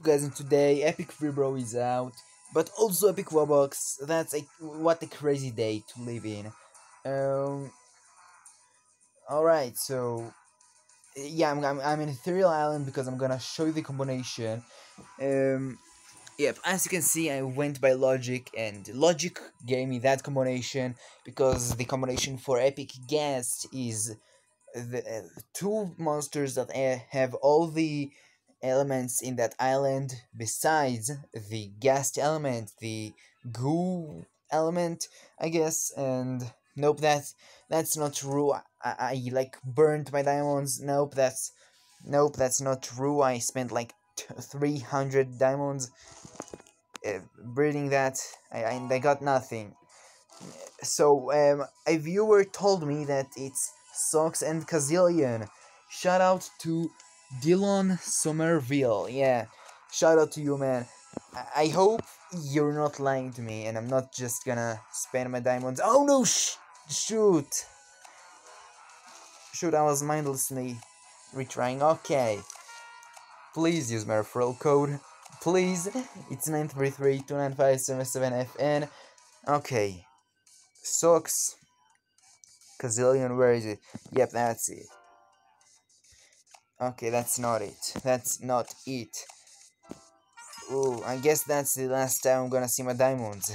up guys and today. Epic Reebro is out. But also Epic Wubbox that's a what a crazy day to live in. Um alright so yeah I'm, I'm, I'm in Ethereal Island because I'm gonna show you the combination. Um yep as you can see I went by logic and logic gave me that combination because the combination for Epic Ghazt is the uh, two monsters that uh, have all the elements in that island besides the ghast element, the goo element, I guess, and nope, that's that's not true. I, I like burned my diamonds. Nope, that's nope, that's not true. I spent like three hundred diamonds uh, breeding that, I, I I got nothing. So um, a viewer told me that it's Sox and Kazilleon. Shout out to Dylan Somerville, yeah. Shout out to you, man. I, hope you're not lying to me and I'm not just gonna spend my diamonds. Oh no, sh shoot! Shoot, I was mindlessly retrying. Okay. Please use my referral code. Please. It's 933-295-77FN. Okay. Sox. Kazilleon, where is it? Yep, that's it. Okay, that's not it. That's not it. Oh, I guess that's the last time I'm gonna see my diamonds.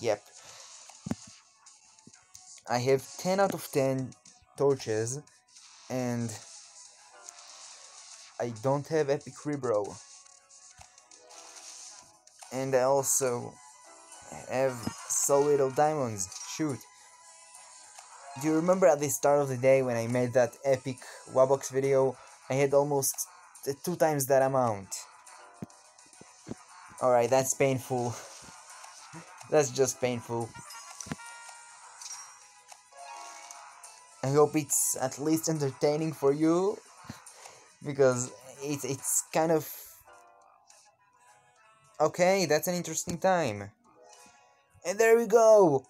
Yep. I have 10 out of 10 torches, and I don't have Epic Reebro. And I also have so little diamonds. Shoot. Do you remember at the start of the day when I made that epic Wubbox video? I had almost two times that amount. Alright, that's painful. that's just painful. I hope it's at least entertaining for you. Because it's, it's kind of... Okay, that's an interesting time. And there we go!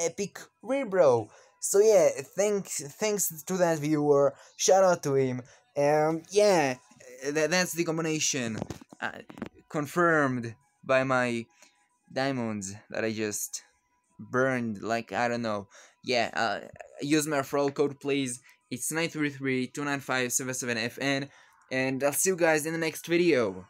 Epic Reebro! So yeah, thanks thanks to that viewer. Shout out to him. Um, yeah, that, that's the combination uh, confirmed by my diamonds that I just burned. Like I don't know. Yeah, uh, use my referral code, please. It's 933 295 77FN, and I'll see you guys in the next video.